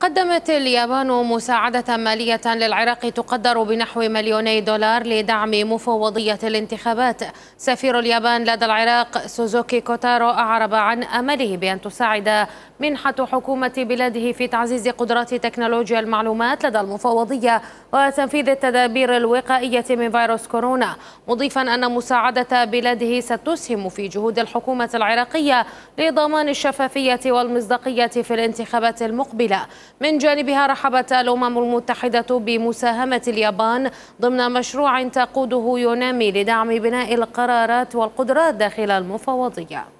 قدمت اليابان مساعدة مالية للعراق تقدر بنحو مليوني دولار لدعم مفوضية الانتخابات. سفير اليابان لدى العراق سوزوكي كوتارو أعرب عن أمله بأن تساعد منحة حكومة بلاده في تعزيز قدرات تكنولوجيا المعلومات لدى المفوضية وتنفيذ التدابير الوقائية من فيروس كورونا مضيفا أن مساعدة بلاده ستسهم في جهود الحكومة العراقية لضمان الشفافية والمصداقية في الانتخابات المقبلة. من جانبها رحبت الأمم المتحدة بمساهمة اليابان ضمن مشروع تقوده يونامي لدعم بناء القرارات والقدرات داخل المفوضية.